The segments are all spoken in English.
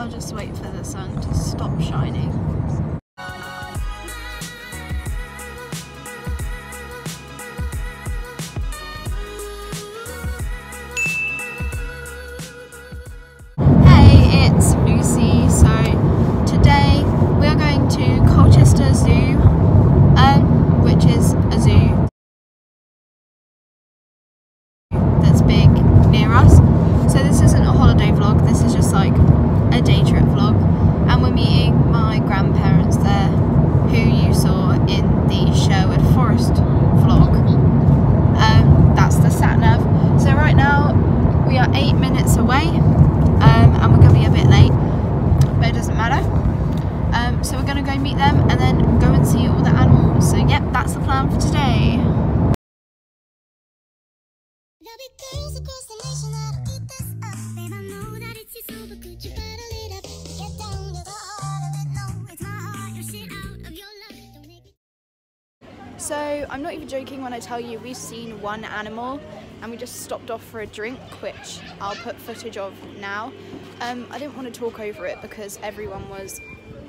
I'll just wait for the sun to stop shining. Hey, it's Lucie. So today we are going to Colchester Zoo, um, which is a zoo that's big near us. So this isn't a holiday vlog, this is just like a day trip vlog. And we're meeting my grandparents there, who you saw in the Sherwood Forest vlog. Um, that's the sat nav. So right now we are eight minutes away, um, and we're gonna be a bit late, but it doesn't matter. Um, so we're gonna go meet them and then go and see all the animals. So yep, that's the plan for today. So I'm not even joking when I tell you we've seen one animal and we just stopped off for a drink, which I'll put footage of now. Um, I didn't want to talk over it because everyone was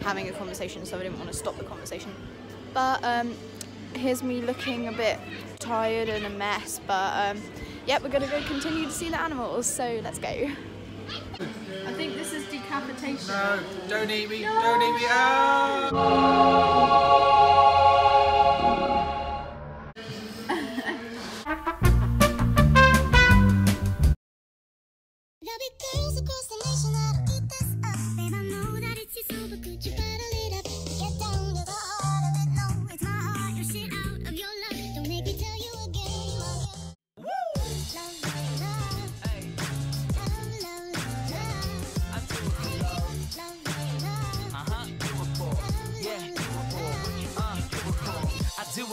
having a conversation, so I didn't want to stop the conversation. But um, here's me looking a bit tired and a mess. But um, yeah, we're gonna go continue to see the animals. So let's go. I think this is decapitation. No, don't eat me, don't eat me. Ah!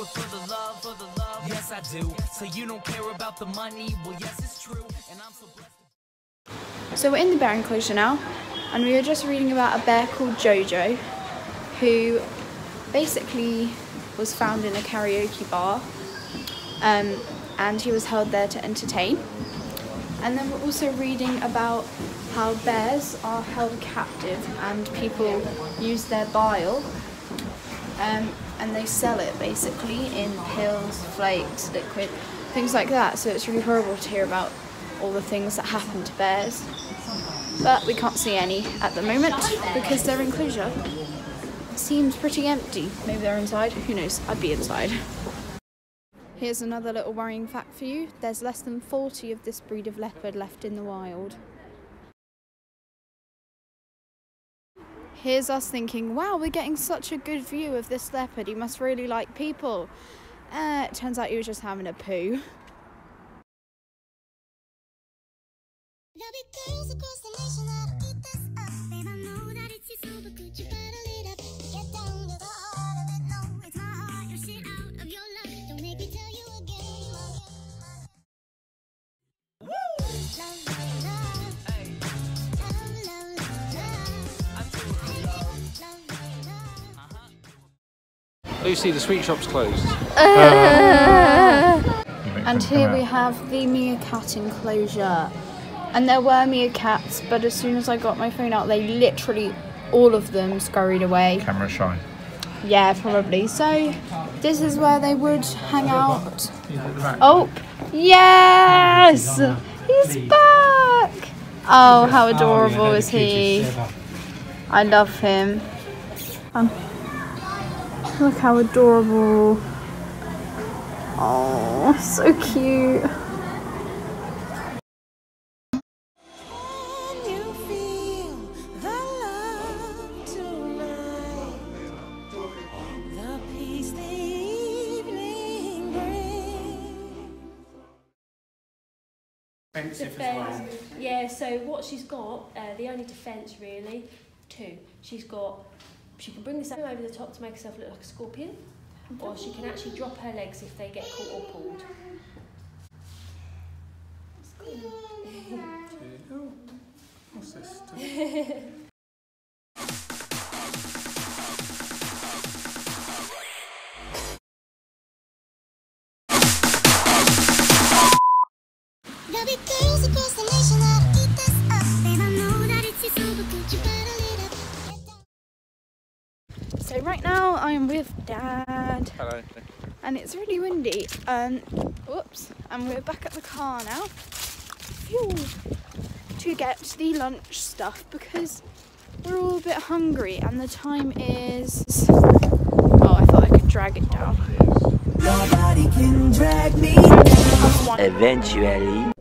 It for the love, for the love. Yes, I do. So you don't care about the money? Well, yes, it's true. And I'm so blessed. So we're in the bear enclosure now, and we were just reading about a bear called Jojo, who basically was found in a karaoke bar, um, and he was held there to entertain. And then we're also reading about how bears are held captive and people use their bile um, and they sell it basically in pills, flakes, liquid, things like that. So it's really horrible to hear about all the things that happen to bears. But we can't see any at the moment because their enclosure seems pretty empty. Maybe they're inside, who knows? I'd be inside. Here's another little worrying fact for you there's less than 40 of this breed of leopard left in the wild. Here's us thinking, wow, we're getting such a good view of this leopard. He must really like people. Uh, it turns out he was just having a poo. Lucie, the sweet shop's closed. And here we have the meerkat enclosure. And there were meerkats, but as soon as I got my phone out, they literally, all of them scurried away. Camera shy. Yeah, probably. So, this is where they would hang out. Oh, yes! He's back! Oh, how adorable is he? I love him. Um, look how adorable. Oh, so cute. Can you feel the love tonight? The peace the evening brings. defense. Yeah, so what she's got, uh, the only defense really, two. She's got, she can bring this over the top to make herself look like a scorpion, or she can actually drop her legs if they get caught or pulled. What's? There'll be girls across the nation So right now I am with Dad, Hello. and it's really windy. Um, whoops, and we're back at the car now. Phew. To get the lunch stuff because we're all a bit hungry, and the time is. Oh, I thought I could drag it down. Nobody can drag me Half. Eventually.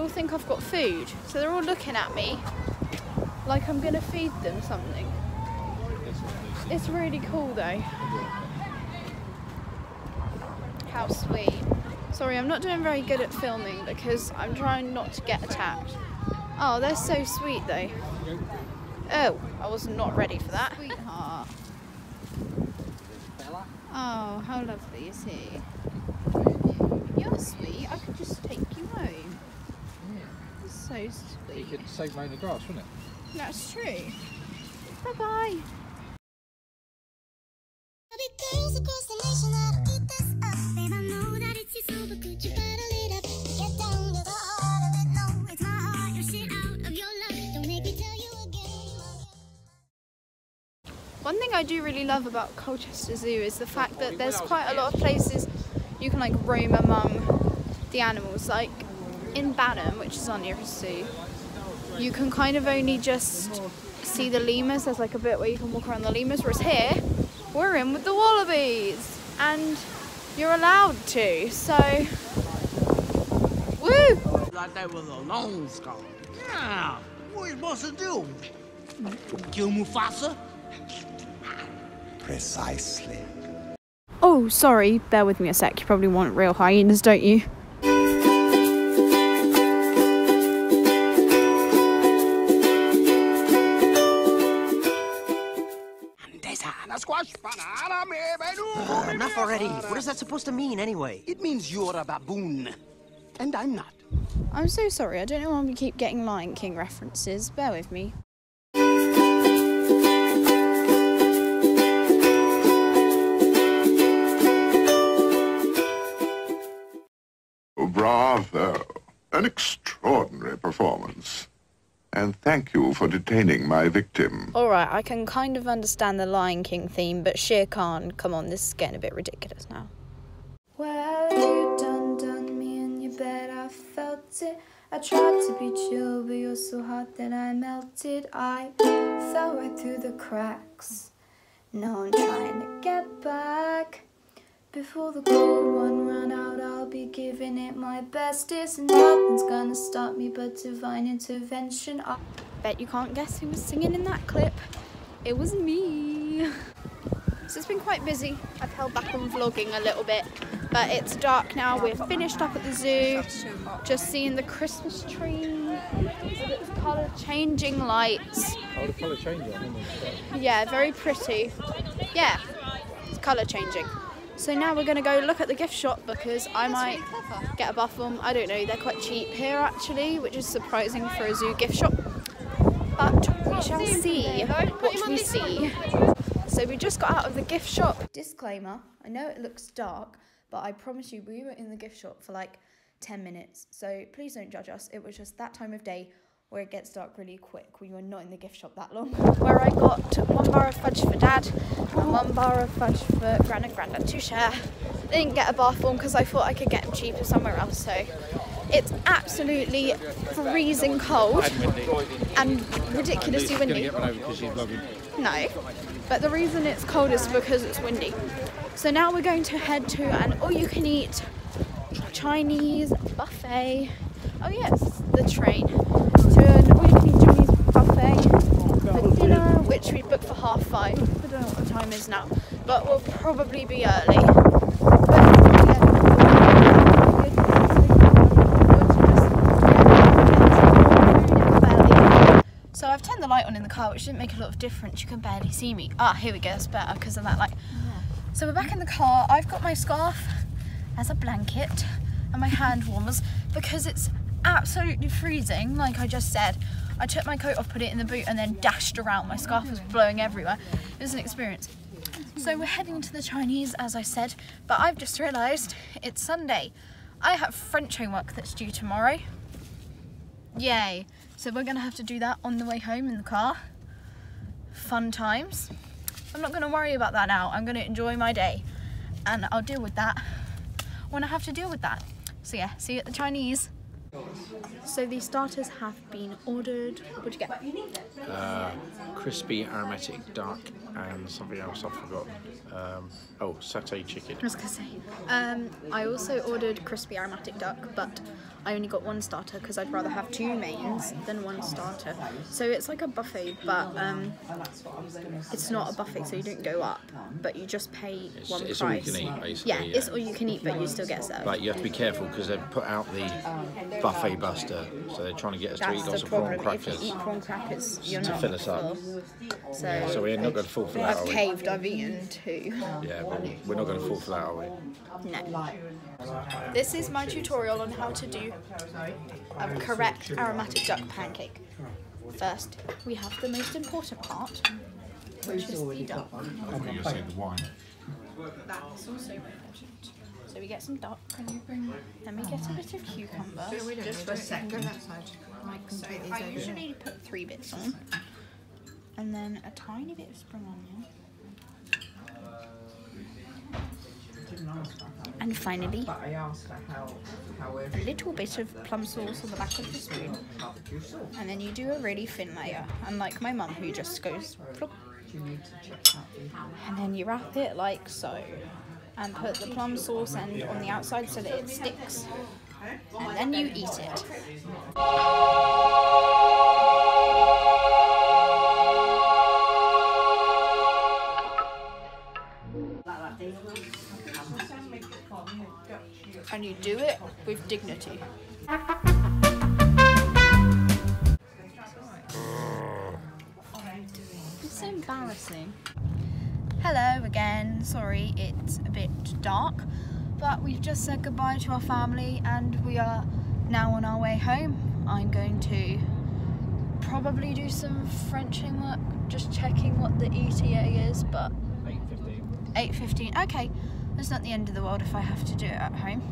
All think I've got food, so they're all looking at me like I'm gonna feed them something. It's really cool though. How sweet. Sorry, I'm not doing very good at filming because I'm trying not to get attacked. Oh, they're so sweet though. Oh, I was not ready for that. Sweetheart. Oh, how lovely is he? You're sweet. I could just take you home. You're so You sweet. could save mowing the grass, wouldn't it? That's true. Bye bye. Big girls across the nation that'll eat this up. Babe, I know that it's you, so but could you bottle it up? Get down to the heart of it. No, it's my heart. Your shit out of your love. Don't make me tell you again. One thing I do really love about Colchester Zoo is the fact that there's quite a lot of places you can like roam among the animals. Like in Banham, which is our nearest zoo, you can kind of only just see the lemurs. There's like a bit where you can walk around the lemurs, whereas here we're in with the wallabies and you're allowed to. So, woo! Like they were the long skull. Yeah. What are you supposed to do? Kill Mufasa? Precisely. Oh, sorry, bear with me a sec. You probably want real hyenas, don't you? Uh, enough already. What is that supposed to mean anyway? It means you're a baboon. And I'm not. I'm so sorry. I don't know why we keep getting Lion King references. Bear with me. Bravo. An extraordinary performance. And thank you for detaining my victim. Alright, I can kind of understand the Lion King theme, but Shere Khan, come on, this is getting a bit ridiculous now. Well, you done done me in your bed, I felt it. I tried to be chill, but you're so hot that I melted. I fell right through the cracks. Now I'm trying to get back. Before the cold one run out, I'll be giving it my bestest, and nothing's gonna stop me but divine intervention. I bet you can't guess who was singing in that clip. It was me. So it's been quite busy. I've held back on vlogging a little bit, but it's dark now. We're finished up at the zoo, just seeing the Christmas tree colour changing lights. Oh, the colour change on, isn't it? Uh, yeah, very pretty. Yeah, it's colour changing. So now we're going to go look at the gift shop because I might get a bath bomb. I don't know, they're quite cheap here actually, which is surprising for a zoo gift shop. But we shall see what we see. So we just got out of the gift shop. Disclaimer, I know it looks dark, but I promise you we were in the gift shop for like 10 minutes. So please don't judge us. It was just that time of day where it gets dark really quick. We were not in the gift shop that long. Where I got one bar of fudge for dad and one bar of fudge for gran and granddad to share. Didn't get a bath bomb because I thought I could get them cheaper somewhere else. So it's absolutely freezing cold and ridiculously Gonna windy. get run over because she's vlogging. No, but the reason it's cold is because it's windy. So now we're going to head to an all-you-can-eat Chinese buffet. Oh yes, the train to an all-you-can-eat Chinese buffet for dinner, which we booked for half five. I don't know what the time is now, but we'll probably be early. So I've turned the light on in the car, which didn't make a lot of difference. You can barely see me. Ah, here we go. It's better because of that light. So we're back in the car. I've got my scarf as a blanket and my hand warmers because it's absolutely freezing. Like I just said, I took my coat off, put it in the boot, and then dashed around. My scarf was blowing everywhere. It was an experience. So we're heading to the Chinese, as I said, but I've just realised it's Sunday. I have French homework that's due tomorrow. Yay. So we're gonna have to do that on the way home in the car. Fun times. I'm not gonna worry about that now. I'm gonna enjoy my day and I'll deal with that when I have to deal with that. So yeah, see you at the Chinese. So the starters have been ordered. What'd you get? Uh, crispy aromatic duck and something else I forgot. Um, oh, satay chicken. I was gonna say. Um, I also ordered crispy aromatic duck, but I only got one starter because I'd rather have two mains than one starter. So it's like a buffet, but um, it's not a buffet, so you don't go up, but you just pay It's- one it's all you price. can eat, basically, Yeah, yeah. it's all you can eat, but you still get served. But you have to be careful because they've put out the buffet buster, so they're trying to get us to eat the lots of prawn problem. If you crackers. eat prawn crackers, you're To not fill us up. full. So, So we're not going to fall for that, I've are we? caved. I've eaten two. Yeah, but we're not going to fall for that, are we? No. This is my tutorial on how to do a correct aromatic duck pancake. First, we have the most important part, which is the duck. you're saying the wine. That's also important. So we get some duck, then we get a bit of cucumber. just for a second. So I usually put three bits on, and then a tiny bit of spring onion. And finally, a little bit of plum sauce on the back of the spoon. And then you do a really thin layer, unlike my mum who just goes plop. And then you wrap it like so. And put the plum sauce end on the outside so that it sticks. And then you eat it. And you do it with dignity. It's so embarrassing. Hello again. Sorry, it's a bit dark, but we've just said goodbye to our family and we are now on our way home. I'm going to probably do some French homework, just checking what the ETA is, but 8.15. Okay, that's not the end of the world if I have to do it at home.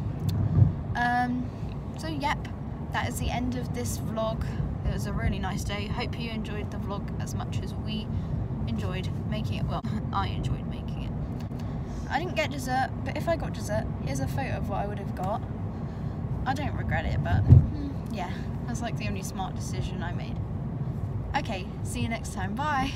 Um, so yep, that is the end of this vlog. It was a really nice day. Hope you enjoyed the vlog as much as we enjoyed making it. Well, I enjoyed making it. I didn't get dessert, but if I got dessert, here's a photo of what I would have got. I don't regret it, but mm, yeah, that's like the only smart decision I made. Okay, see you next time. Bye.